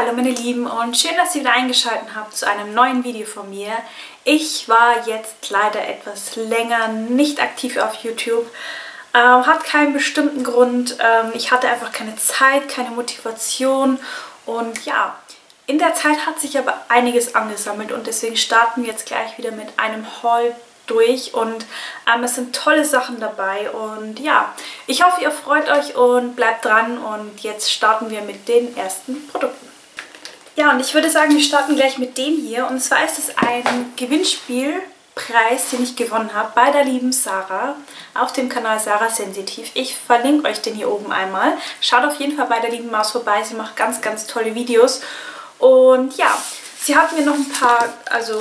Hallo meine Lieben und schön, dass ihr wieder eingeschaltet habt zu einem neuen Video von mir. Ich war jetzt leider etwas länger nicht aktiv auf YouTube. Ähm, hat keinen bestimmten Grund. Ähm, ich hatte einfach keine Zeit, keine Motivation und ja, in der Zeit hat sich aber einiges angesammelt und deswegen starten wir jetzt gleich wieder mit einem Haul durch und ähm, es sind tolle Sachen dabei und ja, ich hoffe ihr freut euch und bleibt dran und jetzt starten wir mit den ersten Produkten. Ja und ich würde sagen, wir starten gleich mit dem hier und zwar ist es ein Gewinnspielpreis, den ich gewonnen habe bei der lieben Sarah auf dem Kanal Sarah Sensitiv. Ich verlinke euch den hier oben einmal. Schaut auf jeden Fall bei der lieben Maus vorbei, sie macht ganz, ganz tolle Videos und ja, sie hat mir noch ein paar, also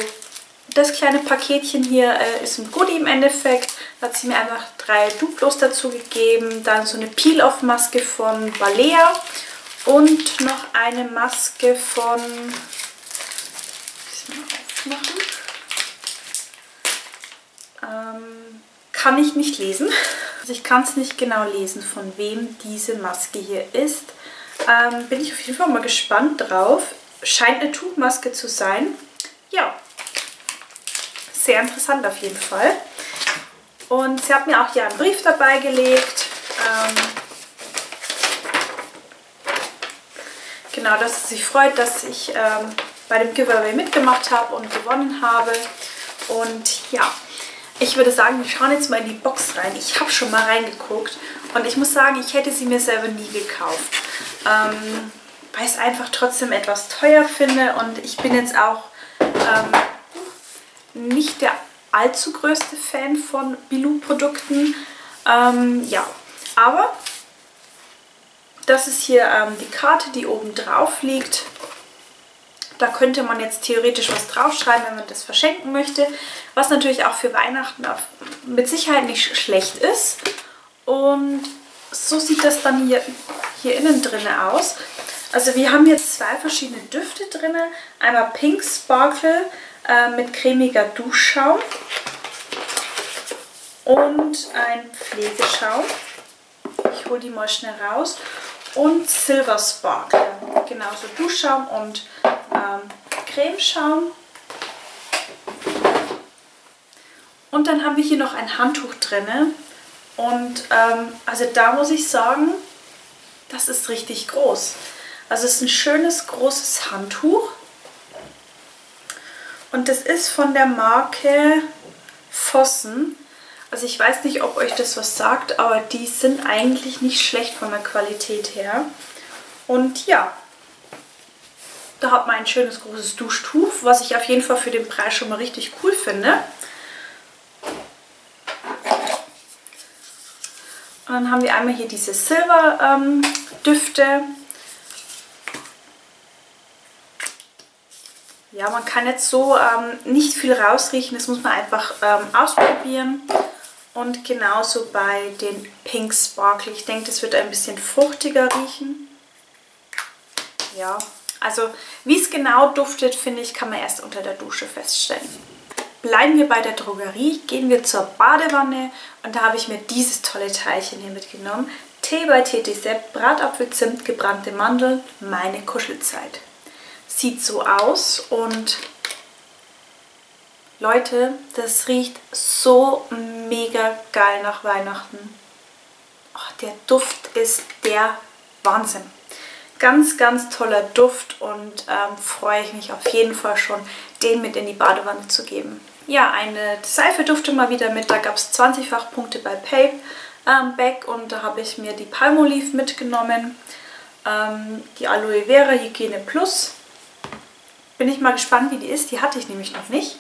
das kleine Paketchen hier äh, ist ein Goodie im Endeffekt. Da hat sie mir einfach drei Duplos dazu gegeben. Dann so eine Peel-Off-Maske von Balea. Und noch eine Maske von... Ähm, kann ich nicht lesen. Also ich kann es nicht genau lesen, von wem diese Maske hier ist. Ähm, bin ich auf jeden Fall mal gespannt drauf. Scheint eine Tuchmaske zu sein. Ja, sehr interessant auf jeden Fall. Und sie hat mir auch hier einen Brief dabei gelegt. Ähm, genau, dass sie sich freut, dass ich ähm, bei dem Giveaway mitgemacht habe und gewonnen habe. Und ja, ich würde sagen, wir schauen jetzt mal in die Box rein. Ich habe schon mal reingeguckt und ich muss sagen, ich hätte sie mir selber nie gekauft. Ähm, weil ich es einfach trotzdem etwas teuer finde und ich bin jetzt auch ähm, nicht der allzu größte Fan von Bilou-Produkten. Ähm, ja, aber das ist hier ähm, die Karte, die oben drauf liegt. Da könnte man jetzt theoretisch was draufschreiben, wenn man das verschenken möchte. Was natürlich auch für Weihnachten mit Sicherheit nicht schlecht ist. Und so sieht das dann hier, hier innen drin aus. Also wir haben jetzt zwei verschiedene Düfte drin. Einmal Pink Sparkle äh, mit cremiger Duschschaum und ein Pflegeschaum. Ich hole die mal schnell raus. Und Silver Sparkle. Genauso Duschschaum und ähm, Cremeschaum. Und dann haben wir hier noch ein Handtuch drin. Und ähm, also da muss ich sagen, das ist richtig groß. Also es ist ein schönes großes Handtuch. Und das ist von der Marke Vossen. Also ich weiß nicht, ob euch das was sagt, aber die sind eigentlich nicht schlecht von der Qualität her. Und ja, da hat man ein schönes großes Duschtuch, was ich auf jeden Fall für den Preis schon mal richtig cool finde. Und dann haben wir einmal hier diese Silber-Düfte. Ähm, Ja, man kann jetzt so ähm, nicht viel rausriechen, das muss man einfach ähm, ausprobieren. Und genauso bei den Pink Sparkle. Ich denke, das wird ein bisschen fruchtiger riechen. Ja, also wie es genau duftet, finde ich, kann man erst unter der Dusche feststellen. Bleiben wir bei der Drogerie, gehen wir zur Badewanne und da habe ich mir dieses tolle Teilchen hier mitgenommen. Tee bei TTZ, Bratapfelzimt, gebrannte Mandeln, meine Kuschelzeit sieht so aus und Leute, das riecht so mega geil nach Weihnachten. Oh, der Duft ist der Wahnsinn. Ganz, ganz toller Duft und ähm, freue ich mich auf jeden Fall schon, den mit in die Badewanne zu geben. Ja, eine Seife dufte mal wieder mit. Da gab es 20-fach Punkte bei Pape ähm, Back und da habe ich mir die Palmolive mitgenommen. Ähm, die Aloe Vera Hygiene Plus bin ich mal gespannt, wie die ist. Die hatte ich nämlich noch nicht.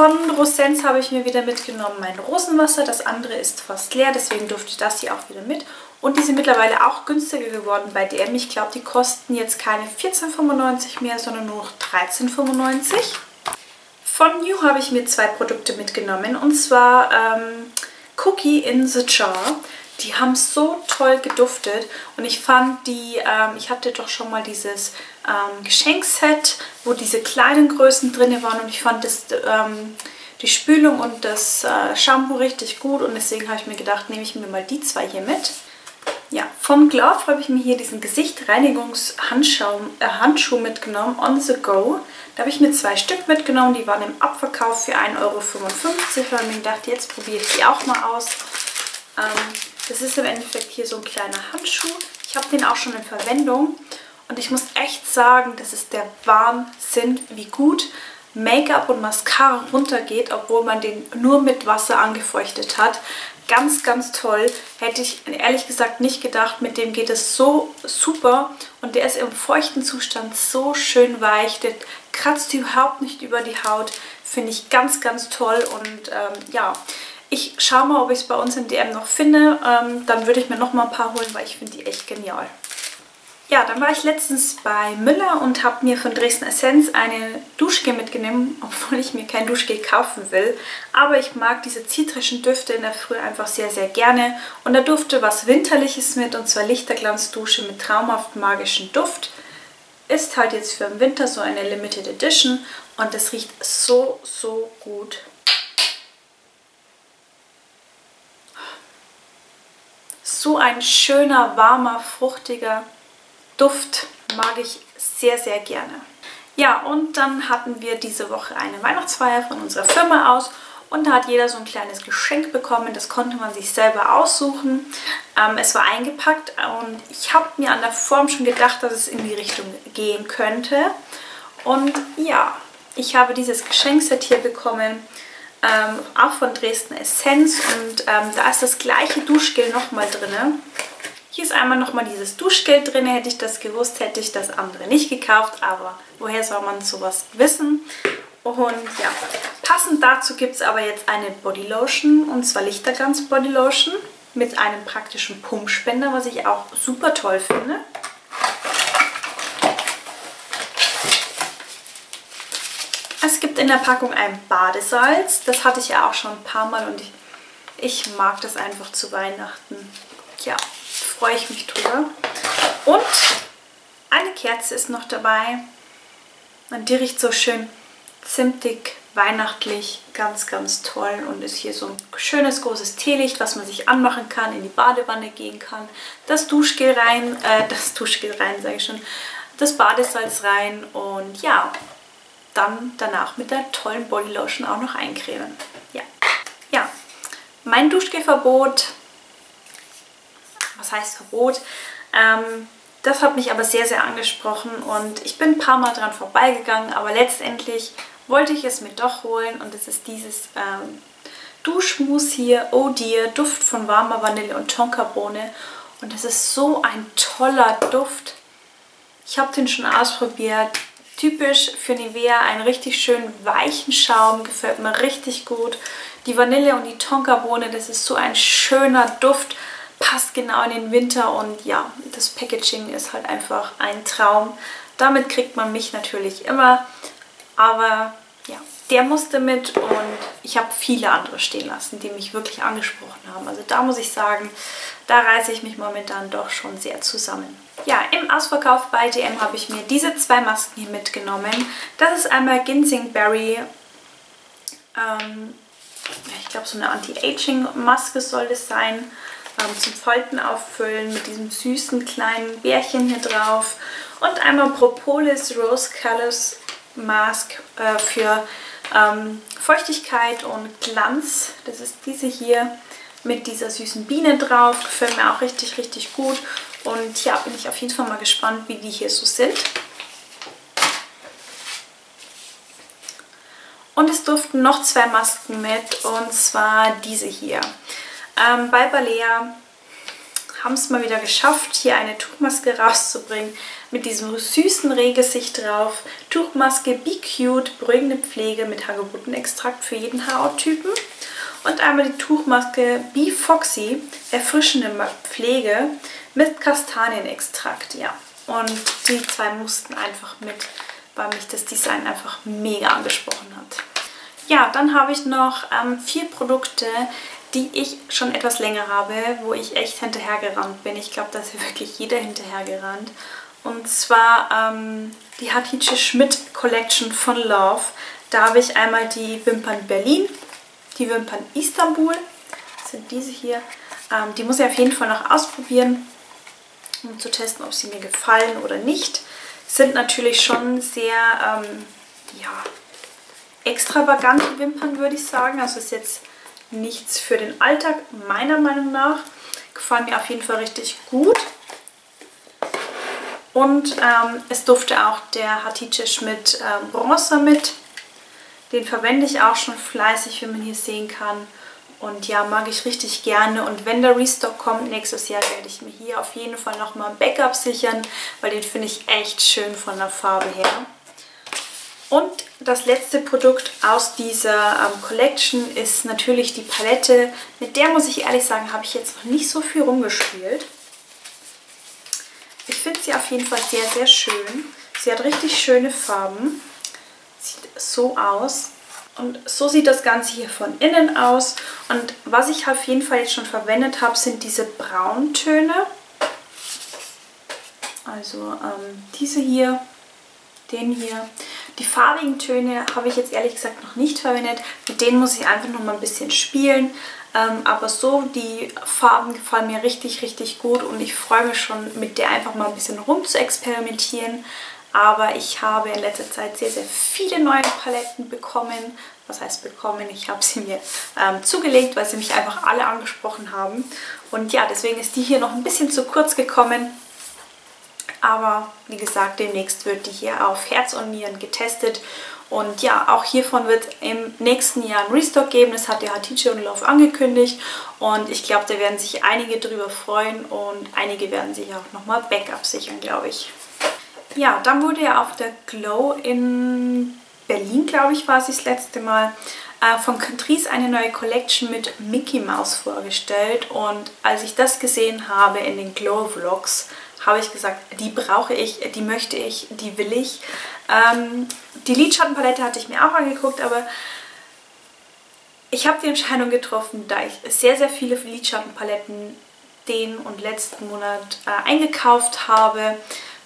Von Rosens habe ich mir wieder mitgenommen mein Rosenwasser. Das andere ist fast leer, deswegen durfte das hier auch wieder mit. Und die sind mittlerweile auch günstiger geworden bei DM. Ich glaube, die kosten jetzt keine 14,95 mehr, sondern nur noch 13,95. Von New habe ich mir zwei Produkte mitgenommen. Und zwar ähm, Cookie in the Jar. Die haben so toll geduftet und ich fand die, ähm, ich hatte doch schon mal dieses ähm, Geschenkset, wo diese kleinen Größen drin waren und ich fand das, ähm, die Spülung und das äh, Shampoo richtig gut und deswegen habe ich mir gedacht, nehme ich mir mal die zwei hier mit. Ja, Vom Glove habe ich mir hier diesen Gesichtreinigungshandschuh äh, mitgenommen, On The Go. Da habe ich mir zwei Stück mitgenommen, die waren im Abverkauf für 1,55 Euro. Und ich dachte, jetzt probiere ich die auch mal aus. Ähm, das ist im Endeffekt hier so ein kleiner Handschuh. Ich habe den auch schon in Verwendung. Und ich muss echt sagen, das ist der Wahnsinn, wie gut Make-up und Mascara runtergeht, obwohl man den nur mit Wasser angefeuchtet hat. Ganz, ganz toll. Hätte ich ehrlich gesagt nicht gedacht. Mit dem geht es so super. Und der ist im feuchten Zustand so schön weich. Der kratzt überhaupt nicht über die Haut. Finde ich ganz, ganz toll. Und ähm, ja, ich schaue mal, ob ich es bei uns im DM noch finde. Ähm, dann würde ich mir noch mal ein paar holen, weil ich finde die echt genial. Ja, dann war ich letztens bei Müller und habe mir von Dresden Essenz eine Duschgel mitgenommen, obwohl ich mir kein Duschgel kaufen will. Aber ich mag diese zitrischen Düfte in der Früh einfach sehr, sehr gerne. Und da durfte was Winterliches mit, und zwar Lichterglanzdusche mit traumhaft magischem Duft. Ist halt jetzt für den Winter so eine Limited Edition und es riecht so, so gut. So ein schöner, warmer, fruchtiger Duft mag ich sehr, sehr gerne. Ja, und dann hatten wir diese Woche eine Weihnachtsfeier von unserer Firma aus und da hat jeder so ein kleines Geschenk bekommen. Das konnte man sich selber aussuchen. Ähm, es war eingepackt und ich habe mir an der Form schon gedacht, dass es in die Richtung gehen könnte. Und ja, ich habe dieses Geschenkset hier bekommen, ähm, auch von Dresden Essenz und ähm, da ist das gleiche Duschgel nochmal drin. Hier ist einmal nochmal dieses Duschgel drin. Hätte ich das gewusst, hätte ich das andere nicht gekauft. Aber woher soll man sowas wissen? Und ja, passend dazu gibt es aber jetzt eine Bodylotion. Und zwar Lichterglanz Bodylotion mit einem praktischen Pumpspender, was ich auch super toll finde. Es gibt in der Packung ein Badesalz. Das hatte ich ja auch schon ein paar Mal und ich, ich mag das einfach zu Weihnachten. Ja, freue ich mich drüber. Und eine Kerze ist noch dabei. Und die riecht so schön zimtig, weihnachtlich, ganz, ganz toll. Und ist hier so ein schönes, großes Teelicht, was man sich anmachen kann, in die Badewanne gehen kann. Das Duschgel rein, äh, das Duschgel rein, sage ich schon. Das Badesalz rein und ja, dann danach mit der tollen Bodylotion auch noch eincremen. Ja, ja. mein Duschgelverbot was heißt Verbot. Ähm, das hat mich aber sehr, sehr angesprochen und ich bin ein paar Mal dran vorbeigegangen, aber letztendlich wollte ich es mir doch holen und es ist dieses ähm, Duschmus hier, Oh Dear, Duft von warmer Vanille und Tonkabohne und es ist so ein toller Duft. Ich habe den schon ausprobiert. Typisch für Nivea, einen richtig schönen weichen Schaum, gefällt mir richtig gut. Die Vanille und die Tonkabohne, das ist so ein schöner Duft passt genau in den Winter und ja, das Packaging ist halt einfach ein Traum. Damit kriegt man mich natürlich immer, aber ja, der musste mit und ich habe viele andere stehen lassen, die mich wirklich angesprochen haben. Also da muss ich sagen, da reiße ich mich momentan doch schon sehr zusammen. Ja, im Ausverkauf bei DM habe ich mir diese zwei Masken hier mitgenommen. Das ist einmal Ginseng Berry, ähm, ich glaube so eine Anti-Aging-Maske soll das sein ähm, zum Falten auffüllen mit diesem süßen kleinen Bärchen hier drauf. Und einmal Propolis Rose Colors Mask äh, für ähm, Feuchtigkeit und Glanz. Das ist diese hier mit dieser süßen Biene drauf. Gefällt mir auch richtig, richtig gut. Und ja, bin ich auf jeden Fall mal gespannt, wie die hier so sind. Und es durften noch zwei Masken mit, und zwar diese hier. Ähm, bei Balea haben es mal wieder geschafft, hier eine Tuchmaske rauszubringen mit diesem süßen Rehgesicht drauf. Tuchmaske Be Cute, beruhigende Pflege mit Hagebuttenextrakt für jeden Haartypen. Und einmal die Tuchmaske Be Foxy, erfrischende Pflege mit Kastanienextrakt. Ja, und die zwei mussten einfach mit, weil mich das Design einfach mega angesprochen hat. Ja, dann habe ich noch ähm, vier Produkte, die ich schon etwas länger habe, wo ich echt hinterhergerannt bin. Ich glaube, da ist wirklich jeder hinterhergerannt. Und zwar ähm, die Hatice Schmidt Collection von Love. Da habe ich einmal die Wimpern Berlin, die Wimpern Istanbul. Das sind diese hier. Ähm, die muss ich auf jeden Fall noch ausprobieren. um zu testen, ob sie mir gefallen oder nicht. Sind natürlich schon sehr, ähm, ja, extravagante Wimpern, würde ich sagen. Also ist jetzt nichts für den Alltag, meiner Meinung nach. Gefallen mir auf jeden Fall richtig gut. Und ähm, es durfte auch der Hatice Schmidt ähm, Bronzer mit. Den verwende ich auch schon fleißig, wie man hier sehen kann. Und ja, mag ich richtig gerne. Und wenn der Restock kommt nächstes Jahr, werde ich mir hier auf jeden Fall nochmal ein Backup sichern, weil den finde ich echt schön von der Farbe her. Und das letzte Produkt aus dieser ähm, Collection ist natürlich die Palette. Mit der, muss ich ehrlich sagen, habe ich jetzt noch nicht so viel rumgespielt. Ich finde sie auf jeden Fall sehr, sehr schön. Sie hat richtig schöne Farben. Sieht so aus. Und so sieht das Ganze hier von innen aus. Und was ich auf jeden Fall jetzt schon verwendet habe, sind diese Brauntöne. Also ähm, diese hier, den hier. Die farbigen Töne habe ich jetzt ehrlich gesagt noch nicht verwendet. Mit denen muss ich einfach noch mal ein bisschen spielen. Ähm, aber so, die Farben gefallen mir richtig, richtig gut und ich freue mich schon, mit der einfach mal ein bisschen rum zu experimentieren. Aber ich habe in letzter Zeit sehr, sehr viele neue Paletten bekommen. Was heißt bekommen? Ich habe sie mir ähm, zugelegt, weil sie mich einfach alle angesprochen haben. Und ja, deswegen ist die hier noch ein bisschen zu kurz gekommen. Aber wie gesagt, demnächst wird die hier auf Herz und Nieren getestet. Und ja, auch hiervon wird im nächsten Jahr ein Restock geben. Das hat der Hatice und Love angekündigt. Und ich glaube, da werden sich einige drüber freuen und einige werden sich auch nochmal Backup sichern, glaube ich. Ja, dann wurde ja auf der Glow in Berlin, glaube ich, war sie das letzte Mal, äh, von Catrice eine neue Collection mit Mickey Mouse vorgestellt. Und als ich das gesehen habe in den Glow Vlogs, habe ich gesagt, die brauche ich, die möchte ich, die will ich. Ähm, die Lidschattenpalette hatte ich mir auch angeguckt, aber ich habe die Entscheidung getroffen, da ich sehr, sehr viele Lidschattenpaletten den und letzten Monat äh, eingekauft habe,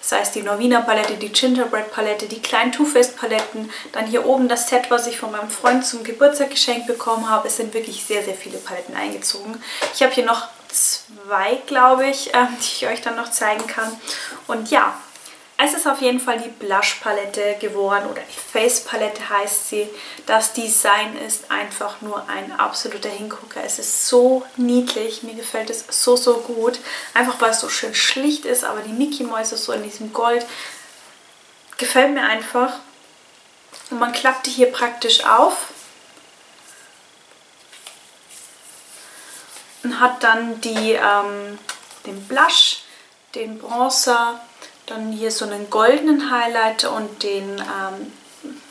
das heißt die Norwina Palette, die Gingerbread Palette, die kleinen Too Faced Paletten. Dann hier oben das Set, was ich von meinem Freund zum Geburtstag geschenkt bekommen habe. Es sind wirklich sehr, sehr viele Paletten eingezogen. Ich habe hier noch zwei, glaube ich, äh, die ich euch dann noch zeigen kann. Und ja, es ist auf jeden Fall die Blush Palette geworden oder die Face Palette heißt sie. Das Design ist einfach nur ein absoluter Hingucker. Es ist so niedlich, mir gefällt es so, so gut. Einfach weil es so schön schlicht ist, aber die Mickey Mäuse so in diesem Gold gefällt mir einfach. Und man klappt die hier praktisch auf. Und hat dann die, ähm, den Blush, den Bronzer dann hier so einen goldenen Highlighter und den ähm,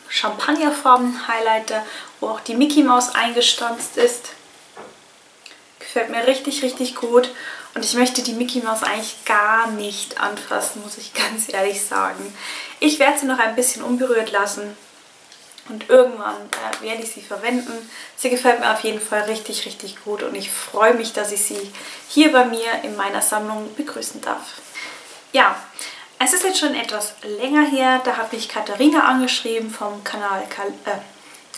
Champagnerfarben Highlighter, wo auch die Mickey Maus eingestanzt ist. Gefällt mir richtig, richtig gut. Und ich möchte die Mickey Maus eigentlich gar nicht anfassen, muss ich ganz ehrlich sagen. Ich werde sie noch ein bisschen unberührt lassen. Und irgendwann äh, werde ich sie verwenden. Sie gefällt mir auf jeden Fall richtig, richtig gut. Und ich freue mich, dass ich sie hier bei mir in meiner Sammlung begrüßen darf. Ja, es ist jetzt schon etwas länger her, da habe ich Katharina angeschrieben vom Kanal Kal äh,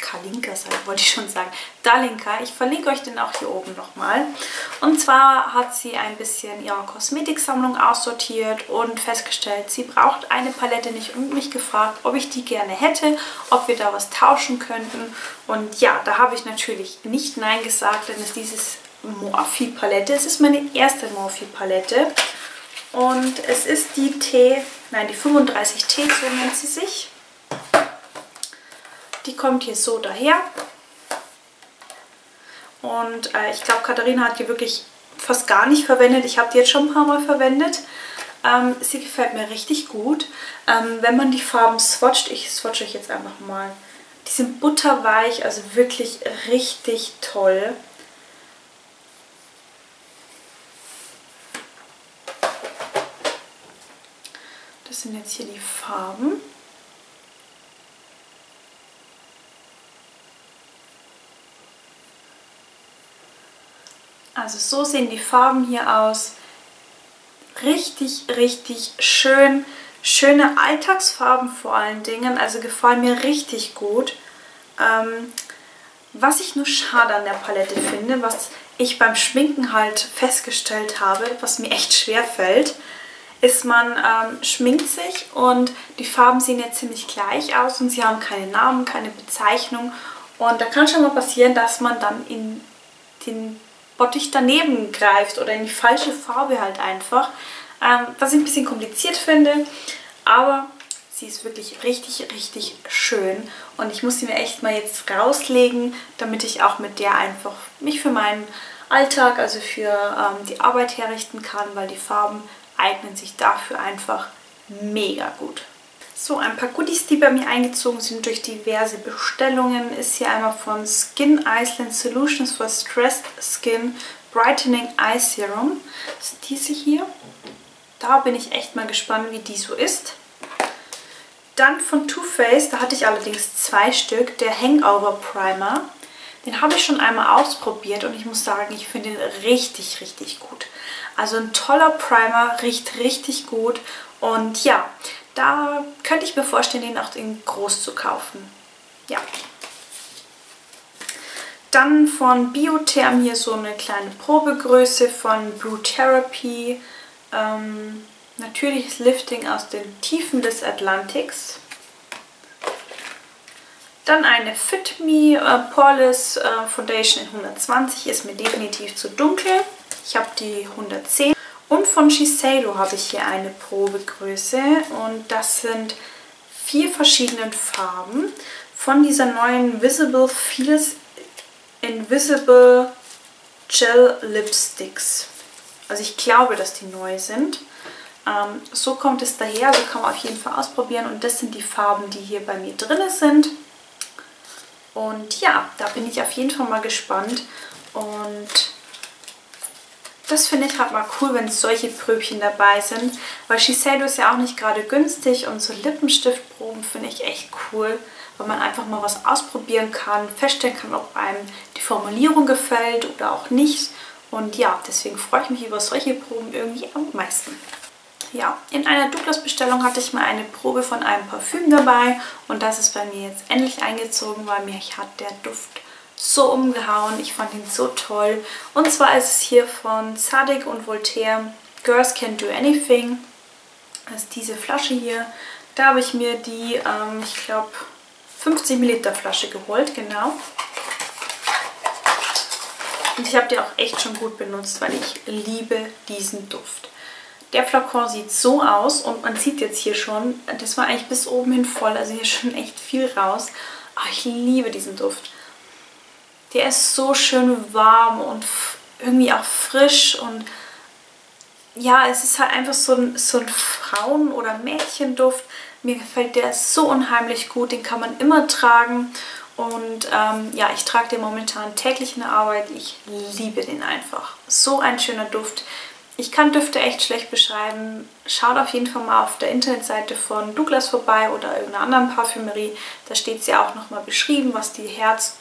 Kalinka, wollte ich schon sagen, Dalinka. Ich verlinke euch den auch hier oben nochmal. Und zwar hat sie ein bisschen ihre Kosmetiksammlung aussortiert und festgestellt, sie braucht eine Palette nicht und mich gefragt, ob ich die gerne hätte, ob wir da was tauschen könnten. Und ja, da habe ich natürlich nicht Nein gesagt, denn es ist dieses Morphe-Palette. Es ist meine erste Morphe-Palette. Und es ist die T, nein, die 35T, so nennt sie sich. Die kommt hier so daher. Und äh, ich glaube, Katharina hat die wirklich fast gar nicht verwendet. Ich habe die jetzt schon ein paar Mal verwendet. Ähm, sie gefällt mir richtig gut. Ähm, wenn man die Farben swatcht, ich swatche euch jetzt einfach mal. Die sind butterweich, also wirklich richtig toll. Das sind jetzt hier die Farben. Also so sehen die Farben hier aus. Richtig, richtig schön. Schöne Alltagsfarben vor allen Dingen. Also gefallen mir richtig gut. Ähm, was ich nur schade an der Palette finde, was ich beim Schminken halt festgestellt habe, was mir echt schwer fällt, ist man ähm, schminkt sich und die Farben sehen ja ziemlich gleich aus und sie haben keine Namen, keine Bezeichnung. Und da kann schon mal passieren, dass man dann in den Bottich daneben greift oder in die falsche Farbe halt einfach. Ähm, was ich ein bisschen kompliziert finde, aber sie ist wirklich richtig, richtig schön. Und ich muss sie mir echt mal jetzt rauslegen, damit ich auch mit der einfach mich für meinen Alltag, also für ähm, die Arbeit herrichten kann, weil die Farben eignen sich dafür einfach mega gut. So, ein paar Goodies, die bei mir eingezogen sind durch diverse Bestellungen, ist hier einmal von Skin Iceland Solutions for Stressed Skin Brightening Eye Serum. Das ist diese hier. Da bin ich echt mal gespannt, wie die so ist. Dann von Too Faced, da hatte ich allerdings zwei Stück, der Hangover Primer. Den habe ich schon einmal ausprobiert und ich muss sagen, ich finde ihn richtig, richtig gut. Also ein toller Primer, riecht richtig gut und ja, da könnte ich mir vorstellen, den auch in groß zu kaufen. Ja. Dann von Biotherm hier so eine kleine Probegröße von Blue Therapy. Ähm, natürliches Lifting aus den Tiefen des Atlantiks. Dann eine Fit Me äh, Poreless äh, Foundation in 120, ist mir definitiv zu dunkel. Ich habe die 110. Und von Shiseido habe ich hier eine Probegröße und das sind vier verschiedene Farben von dieser neuen Visible Feels Invisible Gel Lipsticks. Also ich glaube, dass die neu sind. Ähm, so kommt es daher, so kann man auf jeden Fall ausprobieren und das sind die Farben, die hier bei mir drin sind. Und ja, da bin ich auf jeden Fall mal gespannt und das finde ich halt mal cool, wenn solche Pröbchen dabei sind, weil Shiseido ist ja auch nicht gerade günstig und so Lippenstiftproben finde ich echt cool, weil man einfach mal was ausprobieren kann, feststellen kann, ob einem die Formulierung gefällt oder auch nicht. Und ja, deswegen freue ich mich über solche Proben irgendwie am meisten. Ja, in einer Douglas-Bestellung hatte ich mal eine Probe von einem Parfüm dabei und das ist bei mir jetzt endlich eingezogen, weil mich hat der Duft so umgehauen. Ich fand ihn so toll. Und zwar ist es hier von Sadik und Voltaire Girls Can Do Anything. Das ist diese Flasche hier. Da habe ich mir die, ähm, ich glaube, 50 Milliliter Flasche geholt, genau. Und ich habe die auch echt schon gut benutzt, weil ich liebe diesen Duft. Der Flakon sieht so aus und man sieht jetzt hier schon, das war eigentlich bis oben hin voll, also hier schon echt viel raus. Aber ich liebe diesen Duft. Der ist so schön warm und irgendwie auch frisch und ja, es ist halt einfach so ein, so ein Frauen- oder Mädchenduft. Mir gefällt der so unheimlich gut, den kann man immer tragen und ähm, ja, ich trage den momentan täglich in der Arbeit. Ich liebe den einfach. So ein schöner Duft. Ich kann Düfte echt schlecht beschreiben. Schaut auf jeden Fall mal auf der Internetseite von Douglas vorbei oder irgendeiner anderen Parfümerie. Da steht sie auch nochmal beschrieben, was die Herz,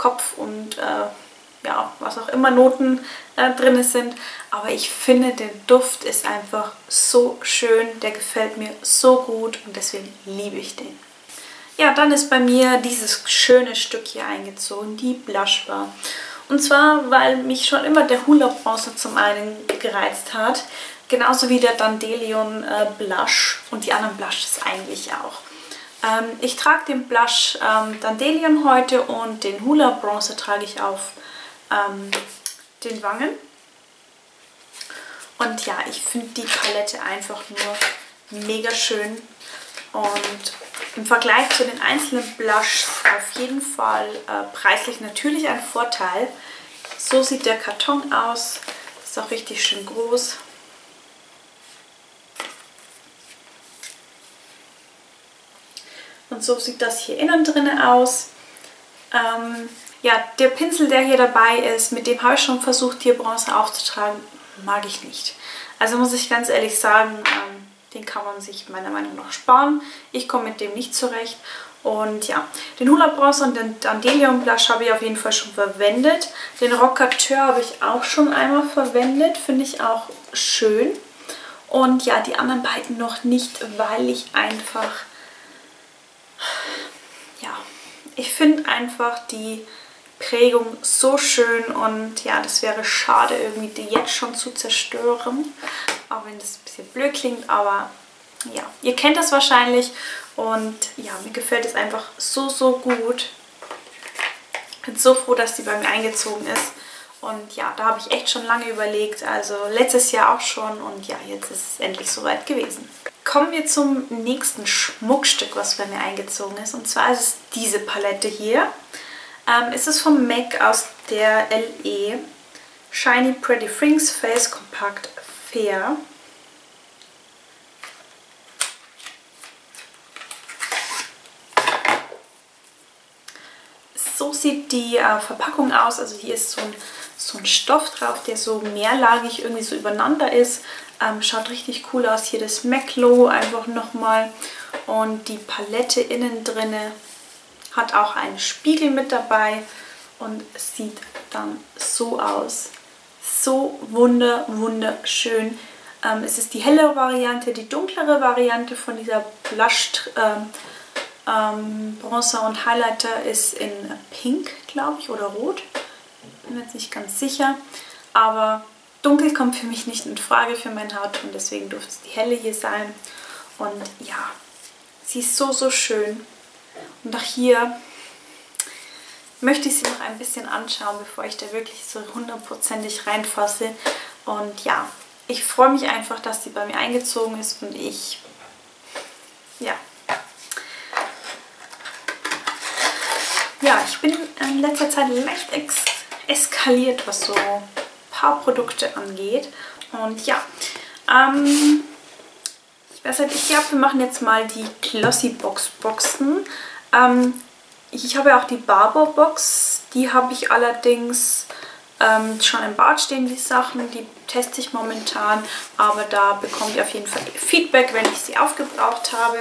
Kopf und äh, ja, was auch immer Noten äh, drin sind. Aber ich finde, der Duft ist einfach so schön. Der gefällt mir so gut und deswegen liebe ich den. Ja, dann ist bei mir dieses schöne Stück hier eingezogen, die Blush Bar. Und zwar, weil mich schon immer der Hula Bronzer zum einen gereizt hat. Genauso wie der Dandelion äh, Blush und die anderen Blushes eigentlich auch. Ähm, ich trage den Blush ähm, Dandelion heute und den Hula Bronzer trage ich auf ähm, den Wangen. Und ja, ich finde die Palette einfach nur mega schön. Und im Vergleich zu den einzelnen Blush auf jeden Fall äh, preislich natürlich ein Vorteil. So sieht der Karton aus. Ist auch richtig schön groß. Und so sieht das hier innen drin aus. Ähm, ja, der Pinsel, der hier dabei ist, mit dem habe ich schon versucht, hier Bronze aufzutragen, mag ich nicht. Also muss ich ganz ehrlich sagen, ähm, den kann man sich meiner Meinung nach sparen. Ich komme mit dem nicht zurecht. Und ja, den Hula Bronzer und den Dandelion Blush habe ich auf jeden Fall schon verwendet. Den Rockateur habe ich auch schon einmal verwendet. Finde ich auch schön. Und ja, die anderen beiden noch nicht, weil ich einfach... Ja, ich finde einfach die Prägung so schön und ja, das wäre schade irgendwie die jetzt schon zu zerstören. Auch wenn das ein bisschen blöd klingt, aber ja, ihr kennt das wahrscheinlich und ja, mir gefällt es einfach so, so gut. Bin so froh, dass die bei mir eingezogen ist. Und ja, da habe ich echt schon lange überlegt, also letztes Jahr auch schon und ja, jetzt ist es endlich soweit gewesen. Kommen wir zum nächsten Schmuckstück, was bei mir eingezogen ist. Und zwar ist es diese Palette hier. Ähm, es ist vom MAC aus der LE Shiny Pretty Things Face Compact Fair. So sieht die äh, Verpackung aus. Also hier ist so ein, so ein Stoff drauf, der so mehrlagig irgendwie so übereinander ist. Ähm, schaut richtig cool aus. Hier das MAC-Logo einfach nochmal. Und die Palette innen drinne hat auch einen Spiegel mit dabei und sieht dann so aus. So wunder, wunderschön. Ähm, es ist die hellere Variante, die dunklere Variante von dieser Blush ähm, ähm, Bronzer und Highlighter ist in Pink, glaube ich, oder Rot. Bin jetzt nicht ganz sicher. Aber Dunkel kommt für mich nicht in Frage für meine Haut und deswegen durfte es die helle hier sein. Und ja, sie ist so, so schön. Und auch hier möchte ich sie noch ein bisschen anschauen, bevor ich da wirklich so hundertprozentig reinfasse. Und ja, ich freue mich einfach, dass sie bei mir eingezogen ist und ich, ja. Ja, ich bin in letzter Zeit leicht eskaliert, was so Haarprodukte angeht. Und ja, ähm, ich weiß halt, ich glaube, wir machen jetzt mal die Glossy Box Boxen. Ähm, ich habe ja auch die Barber Box. Die habe ich allerdings ähm, schon im Bad stehen, die Sachen. Die teste ich momentan. Aber da bekommt ihr auf jeden Fall Feedback, wenn ich sie aufgebraucht habe.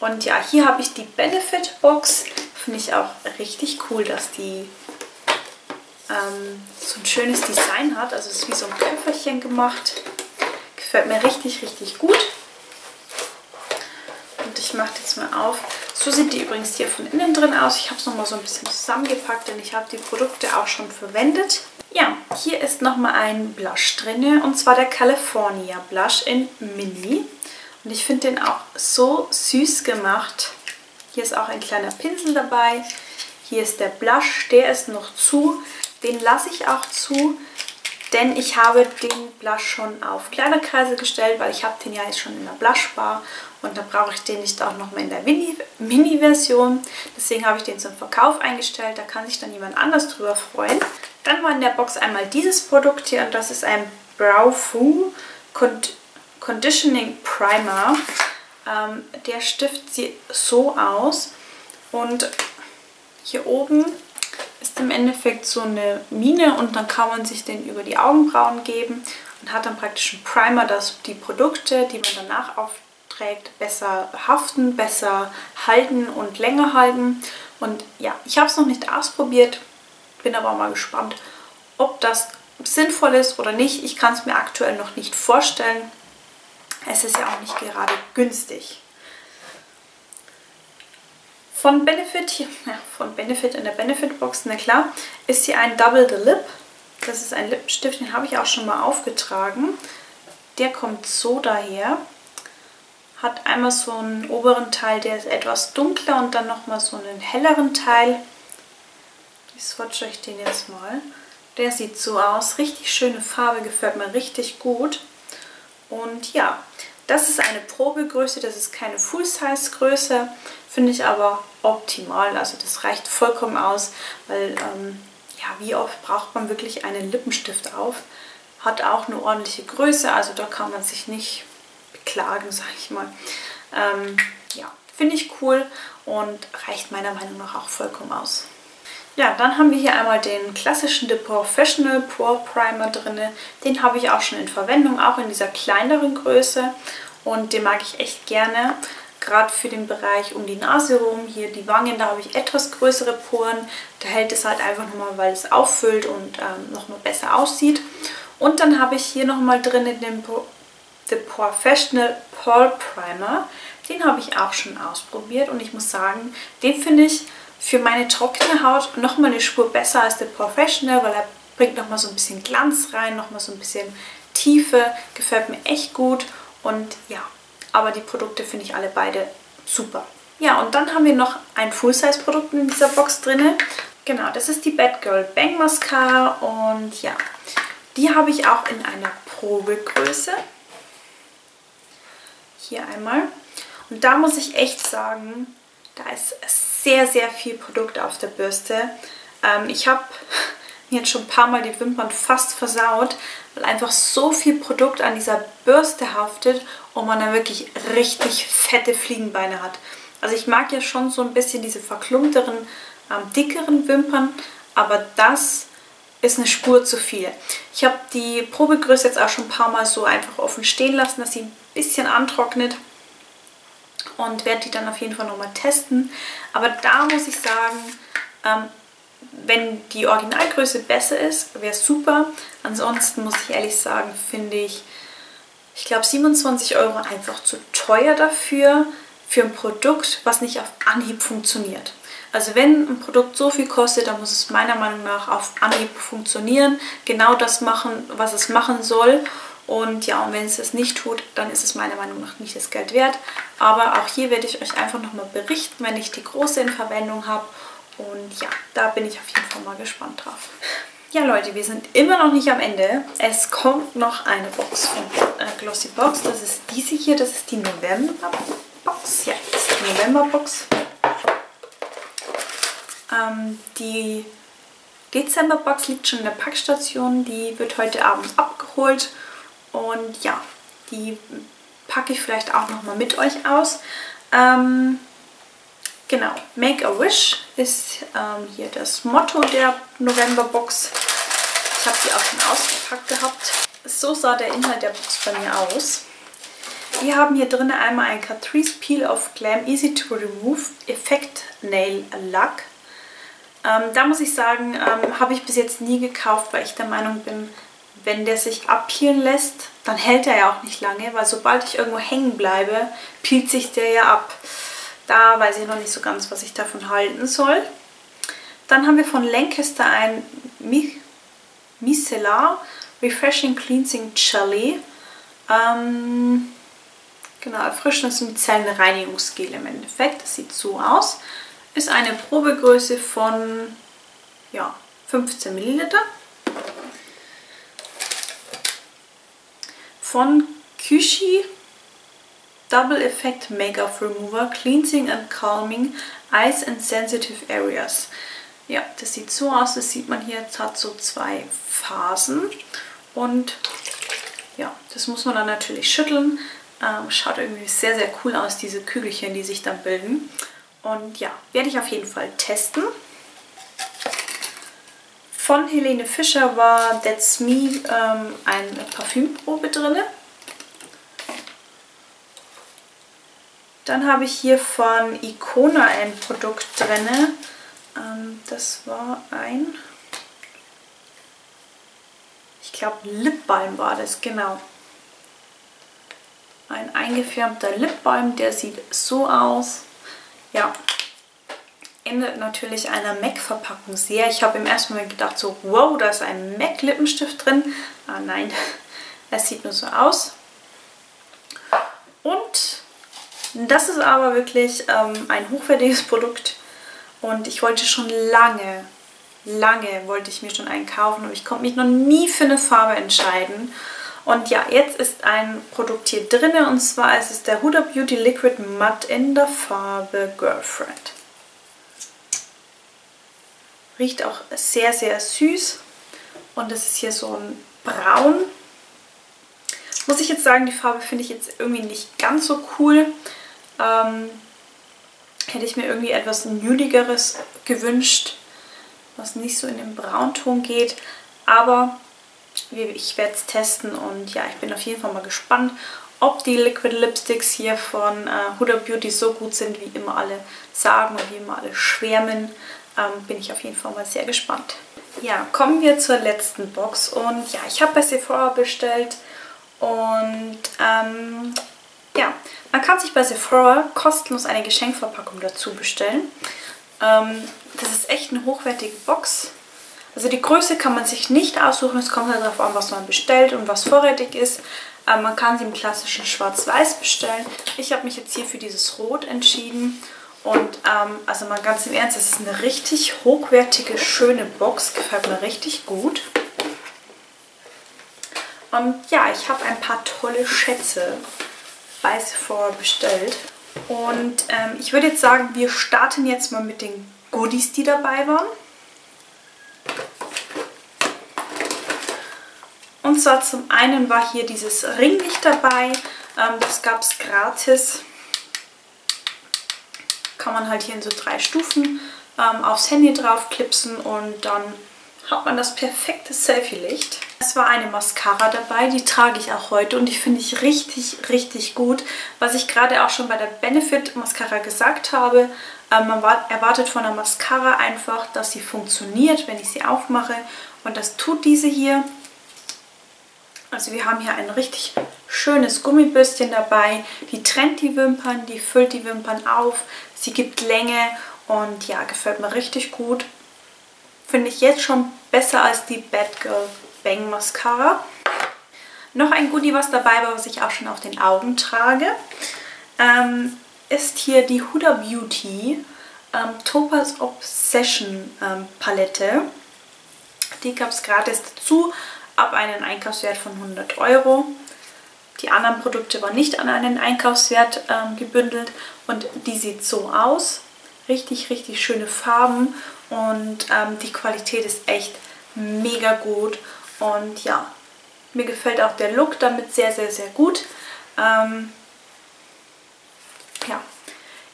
Und ja, hier habe ich die Benefit Box. Finde ich auch richtig cool, dass die ähm, so ein schönes Design hat. Also es ist wie so ein Köfferchen gemacht. Gefällt mir richtig, richtig gut. Und ich mache jetzt mal auf. So sieht die übrigens hier von innen drin aus. Ich habe es nochmal so ein bisschen zusammengepackt, denn ich habe die Produkte auch schon verwendet. Ja, hier ist nochmal ein Blush drin und zwar der California Blush in Mini. Und ich finde den auch so süß gemacht. Hier ist auch ein kleiner Pinsel dabei. Hier ist der Blush, der ist noch zu. Den lasse ich auch zu, denn ich habe den Blush schon auf Kleiderkreise gestellt, weil ich habe den ja jetzt schon in der Blushbar und da brauche ich den nicht auch nochmal in der Mini-Version. Deswegen habe ich den zum Verkauf eingestellt, da kann sich dann jemand anders drüber freuen. Dann war in der Box einmal dieses Produkt hier und das ist ein Brow Fu Conditioning Primer. Ähm, der Stift sieht so aus und hier oben ist im Endeffekt so eine Mine und dann kann man sich den über die Augenbrauen geben und hat dann praktisch einen Primer, dass die Produkte, die man danach aufträgt, besser haften, besser halten und länger halten. Und ja, ich habe es noch nicht ausprobiert, bin aber mal gespannt, ob das sinnvoll ist oder nicht. Ich kann es mir aktuell noch nicht vorstellen. Es ist ja auch nicht gerade günstig. Von Benefit, von Benefit in der Benefit Box, na klar, ist hier ein Double the Lip. Das ist ein Lippenstift, den habe ich auch schon mal aufgetragen. Der kommt so daher. Hat einmal so einen oberen Teil, der ist etwas dunkler und dann nochmal so einen helleren Teil. Ich swatche euch den jetzt mal. Der sieht so aus. Richtig schöne Farbe, gefällt mir richtig gut. Und ja, das ist eine Probegröße, das ist keine Full-Size-Größe, finde ich aber optimal. Also das reicht vollkommen aus, weil ähm, ja, wie oft braucht man wirklich einen Lippenstift auf? Hat auch eine ordentliche Größe, also da kann man sich nicht beklagen, sage ich mal. Ähm, ja, finde ich cool und reicht meiner Meinung nach auch vollkommen aus. Ja, dann haben wir hier einmal den klassischen The Professional Pore Primer drin. Den habe ich auch schon in Verwendung, auch in dieser kleineren Größe. Und den mag ich echt gerne, gerade für den Bereich um die Nase rum. Hier die Wangen, da habe ich etwas größere Poren. Da hält es halt einfach nochmal, weil es auffüllt und ähm, nochmal besser aussieht. Und dann habe ich hier nochmal drin den The Professional Pore Primer. Den habe ich auch schon ausprobiert und ich muss sagen, den finde ich für meine trockene Haut nochmal eine Spur besser als der Professional, weil er bringt nochmal so ein bisschen Glanz rein, nochmal so ein bisschen Tiefe. Gefällt mir echt gut und ja, aber die Produkte finde ich alle beide super. Ja, und dann haben wir noch ein Full-Size-Produkt in dieser Box drin. Genau, das ist die Bad Girl Bang Mascara und ja, die habe ich auch in einer Probegröße. Hier einmal. Und da muss ich echt sagen, da ist sehr, sehr viel Produkt auf der Bürste. Ähm, ich habe jetzt schon ein paar Mal die Wimpern fast versaut, weil einfach so viel Produkt an dieser Bürste haftet und man dann wirklich richtig fette Fliegenbeine hat. Also ich mag ja schon so ein bisschen diese verklumpteren, ähm, dickeren Wimpern, aber das ist eine Spur zu viel. Ich habe die Probegröße jetzt auch schon ein paar Mal so einfach offen stehen lassen, dass sie ein bisschen antrocknet und werde die dann auf jeden Fall nochmal testen. Aber da muss ich sagen, ähm, wenn die Originalgröße besser ist, wäre super. Ansonsten muss ich ehrlich sagen, finde ich, ich glaube 27 Euro einfach zu teuer dafür, für ein Produkt, was nicht auf Anhieb funktioniert. Also wenn ein Produkt so viel kostet, dann muss es meiner Meinung nach auf Anhieb funktionieren, genau das machen, was es machen soll. Und ja, und wenn es das nicht tut, dann ist es meiner Meinung nach nicht das Geld wert. Aber auch hier werde ich euch einfach nochmal berichten, wenn ich die große in Verwendung habe. Und ja, da bin ich auf jeden Fall mal gespannt drauf. Ja Leute, wir sind immer noch nicht am Ende. Es kommt noch eine Box von äh, Glossy Box. Das ist diese hier, das ist die November Box. Ja, das ist die November Box. Ähm, die Dezember Box liegt schon in der Packstation. Die wird heute Abend abgeholt. Und ja, die packe ich vielleicht auch nochmal mit euch aus. Ähm, genau, Make a Wish ist ähm, hier das Motto der November-Box. Ich habe die auch schon ausgepackt gehabt. So sah der Inhalt der Box bei mir aus. Wir haben hier drin einmal ein Catrice Peel of Glam Easy to Remove Effect Nail Lack. Ähm, da muss ich sagen, ähm, habe ich bis jetzt nie gekauft, weil ich der Meinung bin, wenn der sich abpeelen lässt, dann hält er ja auch nicht lange, weil sobald ich irgendwo hängen bleibe, peelt sich der ja ab. Da weiß ich noch nicht so ganz, was ich davon halten soll. Dann haben wir von Lancaster ein Micellar Refreshing Cleansing Jelly. Ähm, genau, erfrischendes Micellenreinigungsgel im Endeffekt. Das sieht so aus. Ist eine Probegröße von ja, 15 Milliliter. Von Kyshi Double Effect Makeup Remover Cleansing and Calming Eyes and Sensitive Areas. Ja, das sieht so aus, das sieht man hier, es hat so zwei Phasen und ja, das muss man dann natürlich schütteln. Ähm, schaut irgendwie sehr, sehr cool aus, diese Kügelchen, die sich dann bilden. Und ja, werde ich auf jeden Fall testen. Von Helene Fischer war That's Me ähm, eine Parfümprobe drin. Dann habe ich hier von Icona ein Produkt drin. Ähm, das war ein, ich glaube Lipbalm war das, genau. Ein eingefärbter Lipbalm, der sieht so aus. Ja, ähnelt natürlich einer MAC-Verpackung sehr. Ich habe im ersten Moment gedacht so, wow, da ist ein MAC-Lippenstift drin. Ah nein, es sieht nur so aus. Und das ist aber wirklich ähm, ein hochwertiges Produkt. Und ich wollte schon lange, lange wollte ich mir schon einen kaufen. Aber ich konnte mich noch nie für eine Farbe entscheiden. Und ja, jetzt ist ein Produkt hier drin. Und zwar ist es der Huda Beauty Liquid Matte in der Farbe Girlfriend. Riecht auch sehr, sehr süß. Und das ist hier so ein Braun. Muss ich jetzt sagen, die Farbe finde ich jetzt irgendwie nicht ganz so cool. Ähm, hätte ich mir irgendwie etwas Nudigeres gewünscht, was nicht so in den Braunton geht. Aber ich werde es testen und ja, ich bin auf jeden Fall mal gespannt, ob die Liquid Lipsticks hier von äh, Huda Beauty so gut sind, wie immer alle sagen und wie immer alle schwärmen ähm, bin ich auf jeden Fall mal sehr gespannt. Ja, kommen wir zur letzten Box und ja, ich habe bei Sephora bestellt und ähm, ja, man kann sich bei Sephora kostenlos eine Geschenkverpackung dazu bestellen. Ähm, das ist echt eine hochwertige Box. Also die Größe kann man sich nicht aussuchen, es kommt halt darauf an, was man bestellt und was vorrätig ist. Ähm, man kann sie im klassischen Schwarz-Weiß bestellen. Ich habe mich jetzt hier für dieses Rot entschieden. Und ähm, also mal ganz im Ernst, es ist eine richtig hochwertige, schöne Box. Gefällt mir richtig gut. Und ja, ich habe ein paar tolle Schätze bei Sephora bestellt. Und ähm, ich würde jetzt sagen, wir starten jetzt mal mit den Goodies, die dabei waren. Und zwar zum einen war hier dieses Ringlicht dabei. Ähm, das gab es gratis. Kann man halt hier in so drei Stufen ähm, aufs Handy drauf klipsen und dann hat man das perfekte Selfie-Licht. Es war eine Mascara dabei, die trage ich auch heute und die finde ich richtig, richtig gut. Was ich gerade auch schon bei der Benefit Mascara gesagt habe, äh, man erwartet von der Mascara einfach, dass sie funktioniert, wenn ich sie aufmache. Und das tut diese hier. Also wir haben hier ein richtig schönes Gummibürstchen dabei. Die trennt die Wimpern, die füllt die Wimpern auf. Sie gibt Länge und ja, gefällt mir richtig gut. Finde ich jetzt schon besser als die Bad Girl Bang Mascara. Noch ein Goodie, was dabei war, was ich auch schon auf den Augen trage, ähm, ist hier die Huda Beauty ähm, Topaz Obsession ähm, Palette. Die gab es gratis dazu ab einem Einkaufswert von 100 Euro. Die anderen Produkte waren nicht an einen Einkaufswert ähm, gebündelt und die sieht so aus. Richtig, richtig schöne Farben und ähm, die Qualität ist echt mega gut. Und ja, mir gefällt auch der Look damit sehr, sehr, sehr gut. Ähm, ja,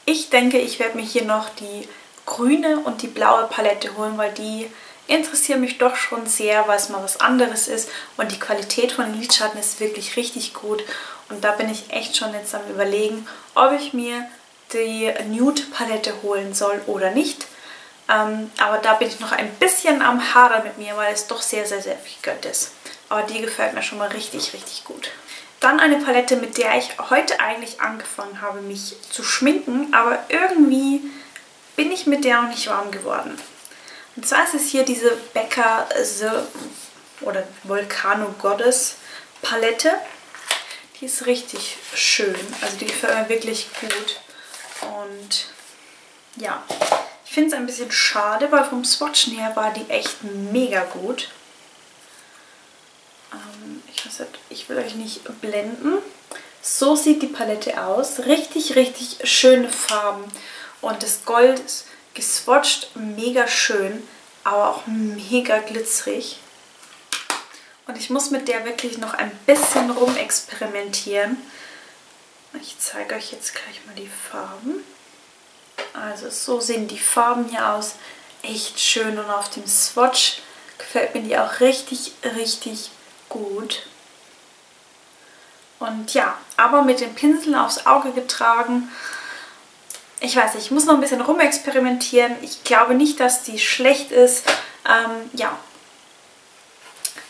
ich denke, ich werde mir hier noch die grüne und die blaue Palette holen, weil die interessieren mich doch schon sehr, weil es mal was anderes ist und die Qualität von den Lidschatten ist wirklich richtig gut und da bin ich echt schon jetzt am überlegen, ob ich mir die Nude Palette holen soll oder nicht. Ähm, aber da bin ich noch ein bisschen am Hader mit mir, weil es doch sehr, sehr, sehr viel Geld ist. Aber die gefällt mir schon mal richtig, richtig gut. Dann eine Palette, mit der ich heute eigentlich angefangen habe, mich zu schminken, aber irgendwie bin ich mit der noch nicht warm geworden. Und zwar ist es hier diese Becca The oder Volcano Goddess Palette. Die ist richtig schön. Also die gefällt mir wirklich gut. Und ja, ich finde es ein bisschen schade, weil vom Swatchen her war die echt mega gut. Ähm, ich will euch nicht blenden. So sieht die Palette aus. Richtig, richtig schöne Farben. Und das Gold ist geswatcht, mega schön, aber auch mega glitzerig. Und ich muss mit der wirklich noch ein bisschen rumexperimentieren. Ich zeige euch jetzt gleich mal die Farben. Also so sehen die Farben hier aus. Echt schön und auf dem Swatch gefällt mir die auch richtig, richtig gut. Und ja, aber mit dem Pinsel aufs Auge getragen ich weiß ich muss noch ein bisschen rumexperimentieren. Ich glaube nicht, dass die schlecht ist. Ähm, ja.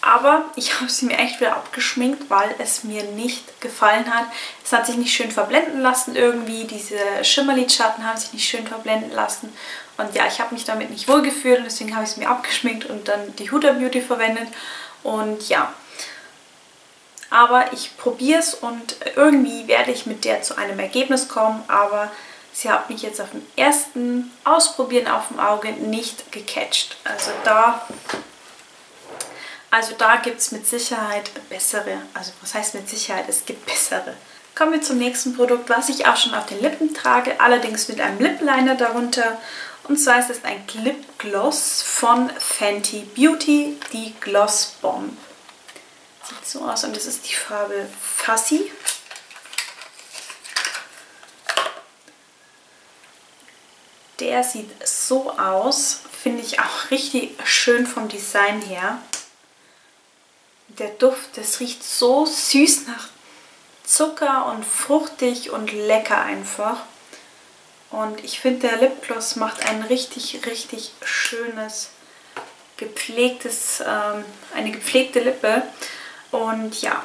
Aber ich habe sie mir echt wieder abgeschminkt, weil es mir nicht gefallen hat. Es hat sich nicht schön verblenden lassen irgendwie. Diese Schimmerlidschatten haben sich nicht schön verblenden lassen. Und ja, ich habe mich damit nicht wohl gefühlt und deswegen habe ich es mir abgeschminkt und dann die Huda Beauty verwendet. Und ja, aber ich probiere es und irgendwie werde ich mit der zu einem Ergebnis kommen. Aber Sie hat mich jetzt auf dem ersten Ausprobieren auf dem Auge nicht gecatcht. Also da, also da gibt es mit Sicherheit bessere. Also was heißt mit Sicherheit? Es gibt bessere. Kommen wir zum nächsten Produkt, was ich auch schon auf den Lippen trage, allerdings mit einem Lip Liner darunter. Und zwar ist es ein Lip Gloss von Fenty Beauty, die Gloss Bomb. Sieht so aus und das ist die Farbe Fussy. Der sieht so aus. Finde ich auch richtig schön vom Design her. Der Duft, das riecht so süß nach Zucker und fruchtig und lecker einfach. Und ich finde, der Lipgloss macht ein richtig, richtig schönes, gepflegtes, ähm, eine gepflegte Lippe. Und ja,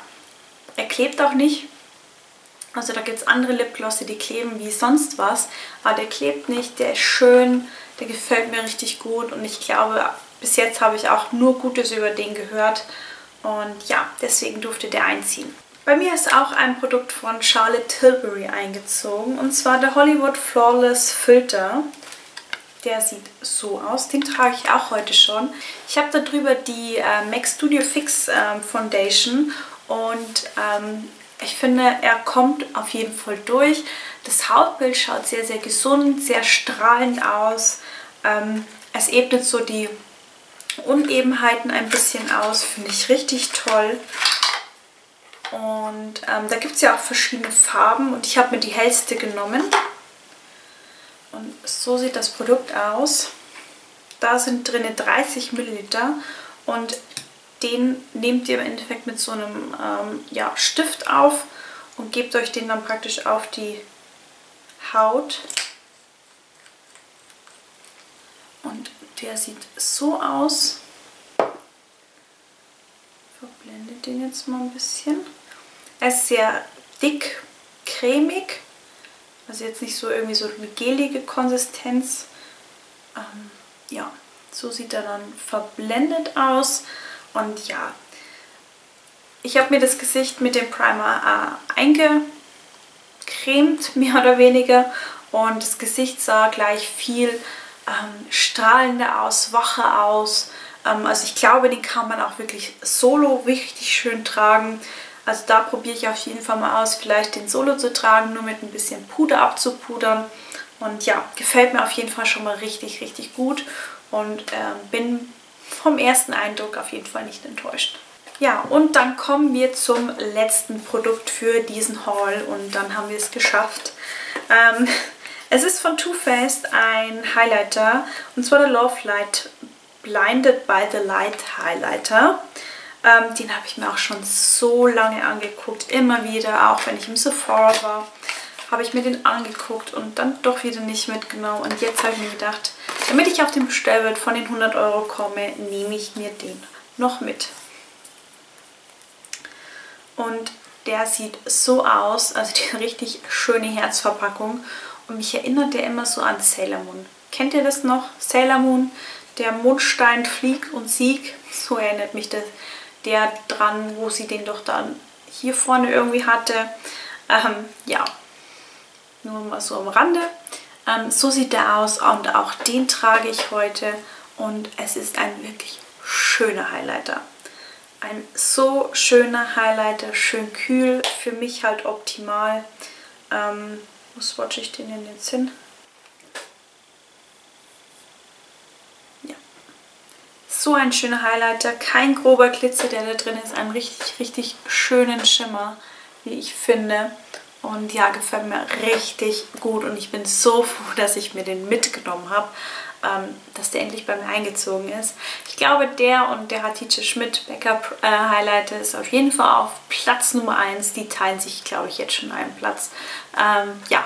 er klebt auch nicht. Also da gibt es andere Lipglosse, die kleben wie sonst was. Aber der klebt nicht, der ist schön, der gefällt mir richtig gut. Und ich glaube, bis jetzt habe ich auch nur Gutes über den gehört. Und ja, deswegen durfte der einziehen. Bei mir ist auch ein Produkt von Charlotte Tilbury eingezogen. Und zwar der Hollywood Flawless Filter. Der sieht so aus. Den trage ich auch heute schon. Ich habe darüber die äh, MAC Studio Fix äh, Foundation. Und ähm, ich finde, er kommt auf jeden Fall durch. Das Hautbild schaut sehr, sehr gesund, sehr strahlend aus. Ähm, es ebnet so die Unebenheiten ein bisschen aus. Finde ich richtig toll. Und ähm, da gibt es ja auch verschiedene Farben und ich habe mir die hellste genommen. Und so sieht das Produkt aus. Da sind drin 30 Milliliter und den nehmt ihr im Endeffekt mit so einem ähm, ja, Stift auf und gebt euch den dann praktisch auf die Haut. Und der sieht so aus. Ich verblende den jetzt mal ein bisschen. Er ist sehr dick, cremig. Also jetzt nicht so irgendwie so eine gelige Konsistenz. Ähm, ja, so sieht er dann verblendet aus. Und ja, ich habe mir das Gesicht mit dem Primer äh, eingecremt, mehr oder weniger. Und das Gesicht sah gleich viel ähm, strahlender aus, wacher aus. Ähm, also ich glaube, den kann man auch wirklich solo richtig schön tragen. Also da probiere ich auf jeden Fall mal aus, vielleicht den Solo zu tragen, nur mit ein bisschen Puder abzupudern. Und ja, gefällt mir auf jeden Fall schon mal richtig, richtig gut. Und äh, bin vom ersten Eindruck auf jeden Fall nicht enttäuscht. Ja, und dann kommen wir zum letzten Produkt für diesen Haul und dann haben wir es geschafft. Ähm, es ist von Too Faced ein Highlighter und zwar der Love Light Blinded by the Light Highlighter. Ähm, den habe ich mir auch schon so lange angeguckt, immer wieder, auch wenn ich im Sephora war habe ich mir den angeguckt und dann doch wieder nicht mitgenommen. Und jetzt habe ich mir gedacht, damit ich auf den Bestellwert von den 100 Euro komme, nehme ich mir den noch mit. Und der sieht so aus, also die richtig schöne Herzverpackung. Und mich erinnert der immer so an Sailor Moon. Kennt ihr das noch? Sailor Moon, der Mondstein fliegt und siegt. So erinnert mich das, der dran, wo sie den doch dann hier vorne irgendwie hatte. Ähm, ja, nur mal so am Rande. Ähm, so sieht der aus und auch den trage ich heute und es ist ein wirklich schöner Highlighter. Ein so schöner Highlighter, schön kühl, für mich halt optimal. Ähm, wo swatche ich den denn jetzt hin? Ja. So ein schöner Highlighter, kein grober Glitzer, der da drin ist, einen richtig, richtig schönen Schimmer, wie ich finde. Und ja, gefällt mir richtig gut und ich bin so froh, dass ich mir den mitgenommen habe, ähm, dass der endlich bei mir eingezogen ist. Ich glaube, der und der Hatice Schmidt Backup äh, Highlighter ist auf jeden Fall auf Platz Nummer 1. Die teilen sich, glaube ich, jetzt schon einen Platz. Ähm, ja.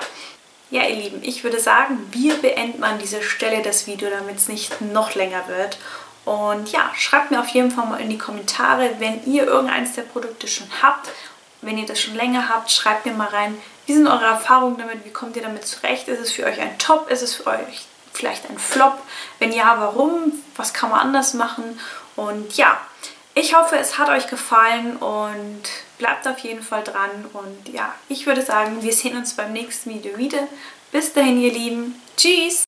Ja, ihr Lieben, ich würde sagen, wir beenden an dieser Stelle das Video, damit es nicht noch länger wird. Und ja, schreibt mir auf jeden Fall mal in die Kommentare, wenn ihr irgendeines der Produkte schon habt wenn ihr das schon länger habt, schreibt mir mal rein, wie sind eure Erfahrungen damit, wie kommt ihr damit zurecht? Ist es für euch ein Top? Ist es für euch vielleicht ein Flop? Wenn ja, warum? Was kann man anders machen? Und ja, ich hoffe, es hat euch gefallen und bleibt auf jeden Fall dran. Und ja, ich würde sagen, wir sehen uns beim nächsten Video wieder. Bis dahin, ihr Lieben. Tschüss!